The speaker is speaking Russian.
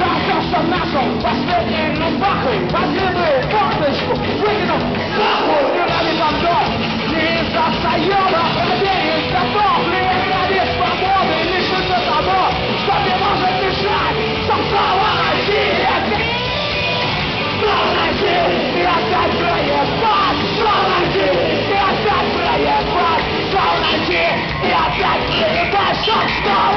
Да, то, что нашел, последние нубахой Подвинули форточку, выкинул нахуй Мирами не не из-за соёба Владеет домов, ленинградец свободы? Лишь из-за того, что не может дышать Самсала Россия, Солнце, и опять проебать Солнце, и опять проебать Солнце, и опять проебать Что, что?